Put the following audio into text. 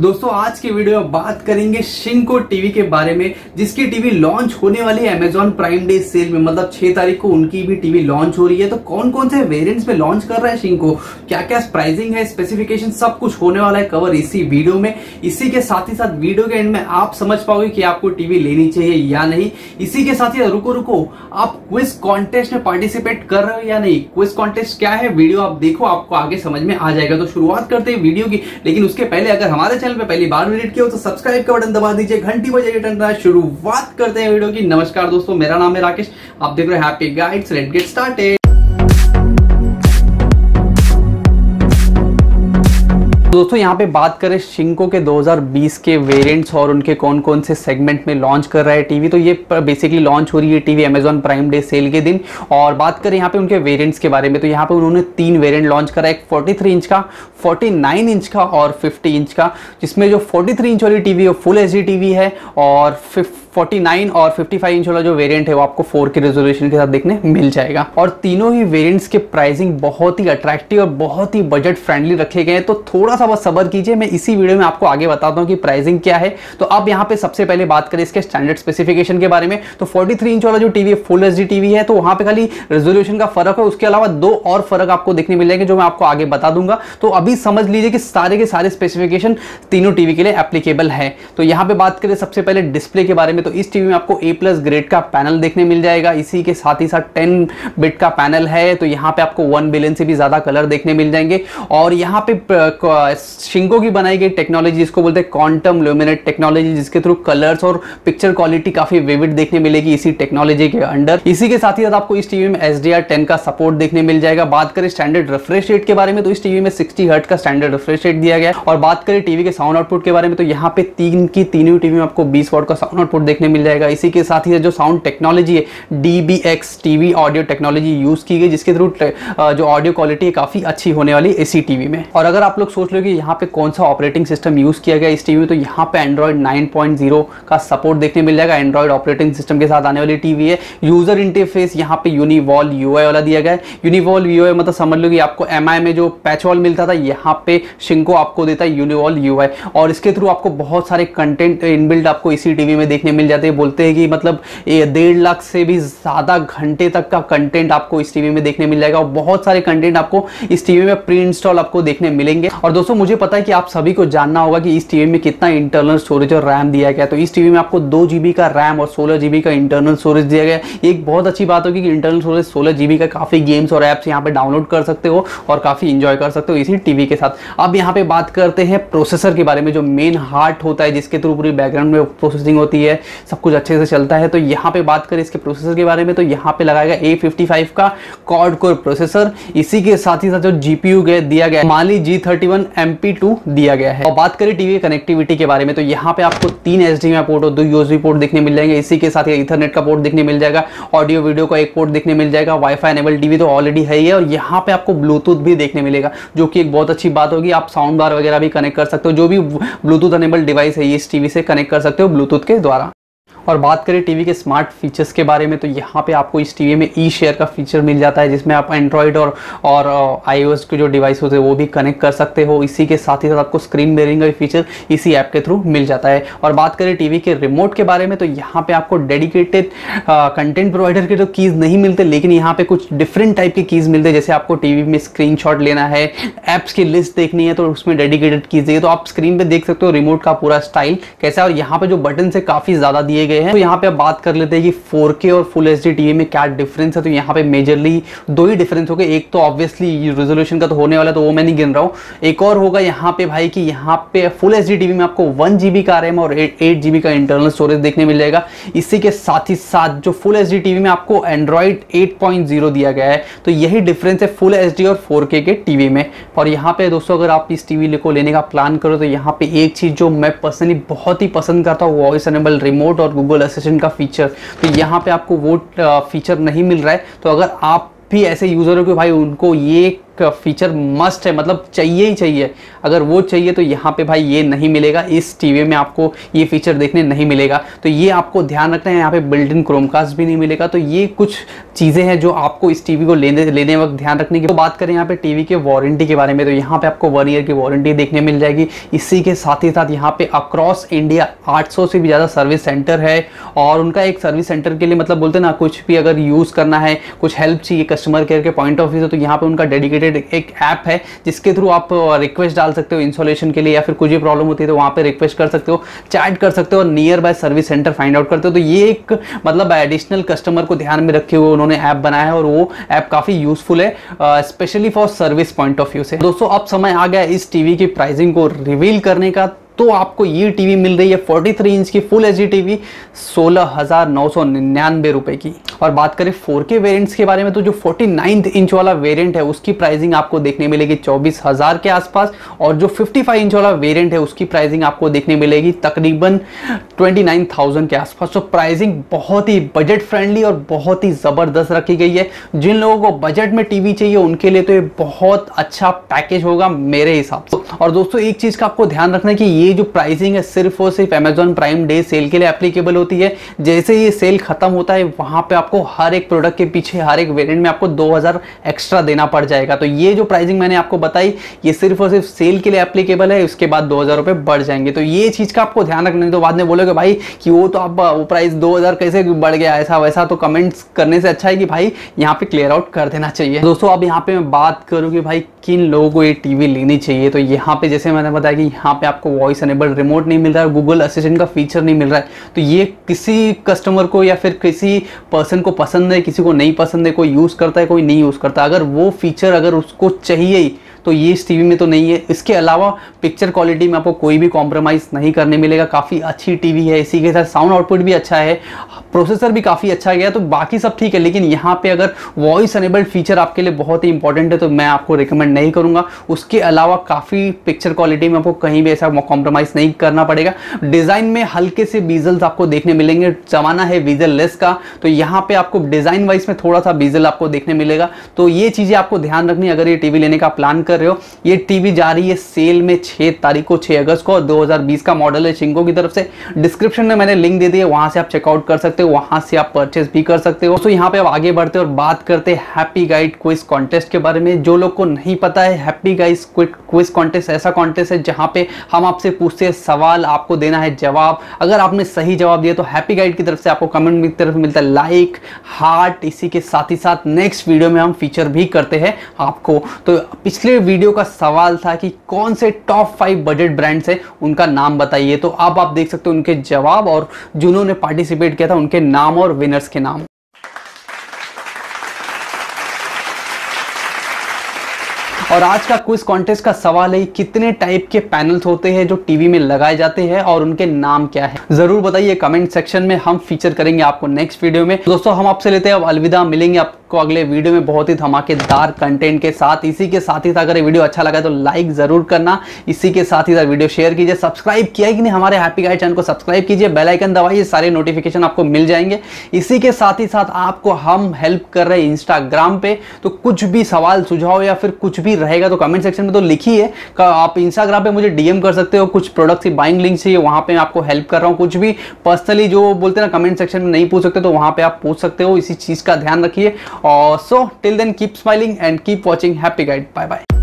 दोस्तों, आज की वीडियो में बात करेंगे शिंको टीवी के बारे में, जिसकी टीवी लॉन्च होने वाली है अमेजॉन प्राइम डे सेल में। मतलब 6 तारीख को उनकी भी टीवी लॉन्च हो रही है। तो कौन कौन से वेरिएंट्स में लॉन्च कर रहा है शिंको क्या क्या प्राइसिंग है स्पेसिफिकेशन सब कुछ होने वाला है कवर इसी वीडियो में। इसी के साथ ही साथ वीडियो के एंड में आप समझ पाओगे कि आपको टीवी लेनी चाहिए या नहीं। इसी के साथ ही रुको रुको, आप क्विज कॉन्टेस्ट में पार्टिसिपेट कर रहे हो या नहीं? क्विज कॉन्टेस्ट क्या है? वीडियो आप देखो, आपको आगे समझ में आ जाएगा। तो शुरुआत करते हैं वीडियो की। लेकिन उसके पहले अगर हमारे चैनल पे पहली बार विज़िट किया हो तो सब्सक्राइब का बटन दबा दीजिए। घंटी बजाइए टन शुरुआत करते हैं वीडियो की। नमस्कार दोस्तों, मेरा नाम है राकेश। आप देख रहे हैं happy guides let get started दोस्तों, यहाँ पे बात करें शिंको के 2020 के वेरिएंट्स और उनके कौन कौन से सेगमेंट में लॉन्च कर रहा है टीवी तो ये बेसिकली लॉन्च हो रही है TV Amazon Prime Day sale के दिन। और बात करें यहाँ पे उनके वेरिएंट्स के बारे में तो यहाँ पे उन्होंने तीन वेरिएंट लॉन्च करा एक 43 इंच का 49 इंच का और 50 इंच का, जिसमें जो 43 इंच वाली टीवी है फुल एच टीवी है और 49 और 55 इंच वाला जो वेरिएंट है, वो आपको 4 के रेजोल्यूशन के साथ देखने मिल जाएगा। और तीनों ही वेरिएंट्स के प्राइसिंग बहुत ही अट्रैक्टिव और बहुत ही बजट फ्रेंडली रखे गए हैं। तो थोड़ा सा बस सबर कीजिए, मैं इसी वीडियो में आपको आगे बताता हूँ कि प्राइसिंग क्या है। तो अब यहाँ पे सबसे पहले बात करें इसके स्टैंडर्ड स्पेसिफिकेशन के बारे में। तो फोर्टी इंच वाला जो टीवी है फुल एच टीवी है तो वहाँ पे खाली रेजोल्यूशन का फ़र्क है। उसके अलावा दो और फ़र्क आपको देखने मिल जाएँगे जो मैं आपको आगे बता दूँगा। तो अभी समझ लीजिए कि सारे के सारे स्पेसिफिकेशन तीनों टीवी के लिए एप्लीकेबल है। तो यहाँ पे बात करें सबसे पहले डिस्प्ले के बारे में तो इस टीवी में आपको ए प्लस ग्रेड का पैनल देखने मिल जाएगा। इसी के साथ ही साथ टेन बिट का पैनल है तो यहाँ पे आपको वन बिलियन से भी ज़्यादा कलर देखने मिल जाएँगे। और यहाँ पे शिंगो की बनाई गई टेक्नोलॉजी जिसको बोलते हैं क्वांटम ल्यूमिनेट टेक्नोलॉजी जिसके थ्रू कलर्स और पिक्चर क्वालिटी काफ़ी विविड देखने मिलेगी इसी टेक्नोलॉजी के अंडर इसी के साथ ही साथ आपको इस टीवी में एस का सपोर्ट देखने मिल जाएगा। बात करें स्टैंडर्ड रिफ्रेश रेट के बारे में तो इस टीवी में सिक्सटी हर्ट का स्टैंडर्ड रिफ्रेश रेट दिया गया और बात करें टीवी के साउंड आउटपुट के बारे में तो यहाँ पे तीन की तीनों टीवी में आपको बीस वॉट का साउंड आउटपुट देखने मिल जाएगा। इसी के साथ ही जो साउंड टेक्नोलॉजी है D TV audio technology use की गई, जिसके थ्रू जो ऑडियो क्वालिटी है, काफ़ी अच्छी होने वाली इसी टीवी में। और अगर आप लोग सोच लो कि यहाँ पे कौन सा ऑपरेटिंग सिस्टम यूज़ किया गया इस टीवी में तो यहाँ पे एंड्रॉइड 9.0 का सपोर्ट देखने मिल जाएगा। एंड्रॉइड ऑपरेटिंग सिस्टम के साथ आने वाली टीवी है। यूज़र इंटरफेस यहाँ पे यूनिवॉल यूआई वाला दिया गया है। यूनिवॉल यूआई मतलब समझ लो कि आपको एमआई में जो पैच वॉल मिलता था, यहाँ पे शिंको आपको देता है यूनिवॉल यूआई और इसके थ्रू आपको बहुत सारे कंटेंट इनबिल्ड आपको इसी टीवी में देखने मिल जाते हैं। बोलते हैं कि मतलब डेढ़ लाख से भी ज़्यादा घंटे तक का कंटेंट आपको इस टीवी में देखने मिल जाएगा। और बहुत सारे कंटेंट आपको इस टीवी में प्री इंस्टॉल आपको देखने मिलेंगे। और दोस्तों मुझे पता है कि आप सभी को जानना होगा कि इस टीवी में कितना इंटरनल स्टोरेज और रैम दिया गया तो इस टीवी में आपको दो जीबी का रैम और सोलह जीबी का इंटरनल स्टोरेज दिया गया एक बहुत अच्छी बात होगी कि इंटरनल स्टोरेज सोलह जीबी का काफ़ी गेम्स और एप्स यहाँ पे डाउनलोड कर सकते हो और काफ़ी इंजॉय कर सकते हो इसी टीवी के साथ। अब यहाँ पे बात करते हैं प्रोसेसर के बारे में, जो मेन हार्ट होता है, जिसके थ्रू पूरी बैकग्राउंड में प्रोसेसिंग होती है, सब कुछ अच्छे से चलता है। तो यहाँ पे बात करें इसके प्रोसेसर के बारे में तो यहाँ पे लगाएगा A55 का कॉर्ड कोर प्रोसेसर इसी के साथ ही साथ जो जीपीयू दिया गया माली जी थर्टी वन दिया गया है। और बात करें टीवी कनेक्टिविटी के बारे में तो यहाँ पे आपको तीन एच डी पोर्ट और दो यूएसबी पोर्ट देखने मिल जाएँगे। इसी के साथ इथरनेट का पोर्ट देखने मिल जाएगा ऑडियो वीडियो का एक पोर्ट देखने मिल जाएगा वाईफाई एनेबल टीवी तो ऑलरेडी है ही है। और यहाँ पे आपको ब्लूटूथ भी देखने मिलेगा, जो कि एक बहुत अच्छी बात होगी। आप साउंड बार वगैरह भी कनेक्ट कर सकते हो, जो भी ब्लूटूथ अनेबल डिवाइस है, इस टीवी से कनेक्ट कर सकते हो ब्लूटूथ के द्वारा। और बात करें टीवी के स्मार्ट फीचर्स के बारे में तो यहाँ पे आपको इस टीवी में ई शेयर का फीचर मिल जाता है, जिसमें आप एंड्रॉयड और और आईओएस के जो डिवाइस होते हैं, वो भी कनेक्ट कर सकते हो। इसी के साथ ही साथ आपको स्क्रीन बेरिंग का फीचर इसी ऐप के थ्रू मिल जाता है। और बात करें टीवी के रिमोट के बारे में तो यहाँ पे आपको डेडिकेटेड कंटेंट प्रोवाइडर के तो कीज़ नहीं मिलते, लेकिन यहाँ पे कुछ डिफरेंट टाइप की कीज़ मिलते हैं। जैसे आपको टीवी में स्क्रीन लेना है एप्स की लिस्ट देखनी है तो उसमें डेडिकेटेड कीज़ चाहिए तो आप स्क्रीन पर देख सकते हो रिमोट का पूरा स्टाइल कैसा है। और यहाँ पे जो बटन से काफ़ी ज़्यादा दिए गए हैं। तो यहाँ पे आप बात कर लेते हैं कि 4K और फुल एच डी टीवी में क्या डिफरेंस है। तो यहाँ पे मेजरली दो ही डिफरेंस हो गए एक तो ऑब्वियसली रेजोल्यूशन का तो होने वाला तो वो मैं नहीं गिन रहा हूँ। एक और होगा यहाँ पे भाई कि यहाँ पे फुल एच टीवी में आपको वन जीबी का रैम और एट जीबी का इंटरनल स्टोरेज देखने मिल जाएगा। इसी के साथ ही साथ जो फुल एच टीवी में आपको एंड्रॉइड 8.0 दिया गया है तो यही डिफरेंस है फुल एच और 4K के टीवी में। और यहाँ पे दोस्तों, अगर आप इस टीवी को लेने का प्लान करो तो यहाँ पे एक चीज़ जो मैं पर्सनली बहुत ही पसंद करता हूँ वॉइस एनेबल रिमोट और गूगल असिस्टेंट का फीचर तो यहाँ पे आपको वो फीचर नहीं मिल रहा है। तो अगर आप भी ऐसे यूज़र हो कि भाई उनको ये फीचर मस्ट है मतलब चाहिए ही चाहिए। अगर वो चाहिए तो यहाँ पे भाई ये नहीं मिलेगा, इस टीवी में आपको ये फीचर देखने नहीं मिलेगा। तो ये आपको ध्यान रखना है, यहाँ पे बिल्ट इन क्रोमकास्ट भी नहीं मिलेगा। तो ये कुछ चीज़ें हैं जो आपको इस टीवी को लेने लेने वक्त ध्यान रखने की। तो बात करें यहाँ पे टीवी के वारंटी के बारे में तो यहाँ पे आपको वन ईयर की वारंटी देखने मिल जाएगी। इसी के साथ ही साथ यहाँ पे अक्रॉस इंडिया 800 से भी ज़्यादा सर्विस सेंटर है। और उनका एक सर्विस सेंटर के लिए मतलब बोलते ना, कुछ भी अगर यूज़ करना है, कुछ हेल्प चाहिए कस्टमर केयर के पॉइंट ऑफ़ व्यू से तो यहाँ पे उनका डेडिकेटेड एक ऐप है, जिसके थ्रू आप रिक्वेस्ट डाल सकते हो इंसोलेशन के लिए या फिर कुछ भी प्रॉब्लम होती है तो वहाँ पर रिक्वेस्ट कर सकते हो चैट कर सकते हो और nearby service centre find out करते हो। तो ये एक मतलब एडिशनल कस्टमर को ध्यान में रखे हुए उन्होंने ऐप बनाया है और वो ऐप काफ़ी यूजफुल है specially for service point of view से। दोस्तों, अब समय आ गया इस टीवी की प्राइसिंग को रिवील करने का। तो आपको ये टीवी मिल रही है 43 इंच की फुल एच टीवी सोलह हज़ार नौ की। और बात करें 4K वेरिएंट्स के बारे में तो जो 49 इंच वाला वेरिएंट है उसकी प्राइसिंग आपको देखने मिलेगी चौबीस हज़ार के आसपास। और जो 55 इंच वाला वेरिएंट है उसकी प्राइसिंग आपको देखने मिलेगी तकरीबन 29,000 के आसपास। तो प्राइसिंग बहुत ही बजट फ्रेंडली और बहुत ही ज़बरदस्त रखी गई है। जिन लोगों को बजट में टीवी चाहिए उनके लिए तो ये बहुत अच्छा पैकेज होगा मेरे हिसाब से। और दोस्तों एक चीज़ का आपको ध्यान रखना है कि ये जो प्राइसिंग है सिर्फ़ और सिर्फ़ अमेजोन प्राइम डे सेल के लिए एप्लीकेबल होती है। जैसे ये सेल खत्म होता है, वहाँ पे आपको हर एक प्रोडक्ट के पीछे, हर एक वेरिएंट में आपको 2000 एक्स्ट्रा देना पड़ जाएगा। तो ये जो प्राइसिंग मैंने आपको बताई, ये सिर्फ़ और सिर्फ़ सेल के लिए एप्लीकेबल है, उसके बाद दो हज़ार बढ़ जाएँगे। तो ये चीज़ का आपको ध्यान रखना तो बाद में बोलोगे, भाई, कि वो तो आप वो प्राइस दो हज़ार कैसे बढ़ गया? ऐसा वैसा तो कमेंट्स करने से अच्छा है कि, भाई, यहाँ पे क्लियर आउट कर देना चाहिए। दोस्तों, अब यहाँ पे मैं बात करूँ कि, भाई, किन लोगों को ये टीवी लेनी चाहिए? तो यहाँ पे जैसे मैंने बताया कि यहाँ पे आपको वॉइस अनेबल रिमोट नहीं मिल रहा है गूगल असिस्टेंट का फीचर नहीं मिल रहा है। तो ये किसी कस्टमर को या फिर किसी पर्सन को पसंद है, किसी को नहीं पसंद है, कोई यूज़ करता है, कोई नहीं यूज़ करता। अगर वो फीचर अगर उसको चाहिए ही तो ये इस टीवी में तो नहीं है। इसके अलावा पिक्चर क्वालिटी में आपको कोई भी कॉम्प्रोमाइज़ नहीं करने मिलेगा। काफ़ी अच्छी टीवी है, इसी के साथ साउंड आउटपुट भी अच्छा है। प्रोसेसर भी काफ़ी अच्छा गया तो बाकी सब ठीक है, लेकिन यहाँ पे अगर वॉइस अनेबल्ड फीचर आपके लिए बहुत ही इंपॉर्टेंट है तो मैं आपको रिकमेंड नहीं करूँगा। उसके अलावा काफ़ी पिक्चर क्वालिटी में आपको कहीं भी ऐसा कॉम्प्रोमाइज़ नहीं करना पड़ेगा। डिज़ाइन में हल्के से बीजल्स आपको देखने मिलेंगे, जमाना है बीजल लेस का तो यहाँ पे आपको डिज़ाइन वाइज में थोड़ा सा बीजल आपको देखने मिलेगा। तो ये चीज़ें आपको ध्यान रखनी अगर ये टीवी लेने का प्लान कर रहे हो। ये टीवी जा रही है सेल में 6 तारीख को 6 अगस्त को 2020 का मॉडल है चिंको की तरफ़ से। डिस्क्रिप्शन में मैंने लिंक दे दी है, वहाँ से आप चेकआउट कर सकते हो, वहाँ से आप परचेस भी कर सकते हो। तो यहाँ पे आप आगे बढ़ते और बात करते हैप्पी गाइड क्विज कॉन्टेस्ट के बारे में। जो लोग को नहीं पता है हैप्पी गाइड क्विज कॉन्टेस्ट ऐसा कॉन्टेस्ट है जहाँ पे हम आपसे पूछते हैं, सवाल आपको देना है जवाब। अगर आपने सही जवाब दिया तो हैप्पी गाइड की तरफ़ से आपको कमेंट की तरफ़ मिलता है। लाइक हार्ट इसी के साथ ही साथ नेक्स्ट वीडियो में हम फीचर भी करते हैं आपको। तो पिछले वीडियो का सवाल था कि कौन से टॉप फाइव बजट ब्रांड्स है, उनका नाम बताइए। तो अब आप देख सकते हो उनके जवाब और जिन्होंने पार्टिसिपेट किया था नाम और विनर्स के नाम। और आज का क्विज कॉन्टेस्ट का सवाल है, कितने टाइप के पैनल्स होते हैं जो टीवी में लगाए जाते हैं और उनके नाम क्या है? ज़रूर बताइए कमेंट सेक्शन में हम फीचर करेंगे आपको नेक्स्ट वीडियो में। दोस्तों, हम आपसे लेते हैं, अब अलविदा, मिलेंगे आप आपको अगले वीडियो में बहुत ही धमाकेदार कंटेंट के साथ। इसी के साथ ही अगर ये वीडियो अच्छा लगा तो लाइक ज़रूर करना। इसी के साथ ही वीडियो शेयर कीजिए सब्सक्राइब किया कि नहीं हमारे हैप्पी गाइड चैनल को सब्सक्राइब कीजिए बेल आइकन दबाइए, सारे नोटिफिकेशन आपको मिल जाएँगे। इसी के साथ ही साथ आपको हम हेल्प कर रहे हैं इंस्टाग्राम पे। तो कुछ भी सवाल, सुझाव या फिर कुछ भी रहेगा तो कमेंट सेक्शन में तो लिखिए। आप इंस्टाग्राम पे मुझे डीएम कर सकते हो, कुछ प्रोडक्ट्स की बाइंग लिंक चाहिए, वहाँ पे आपको हेल्प कर रहा हूँ। कुछ भी पर्सनली जो बोलते हैं ना कमेंट सेक्शन में नहीं पूछ सकते तो वहाँ पे आप पूछ सकते हो। इसी चीज़ का ध्यान रखिए। और so till then keep smiling and keep watching Happy Guide bye bye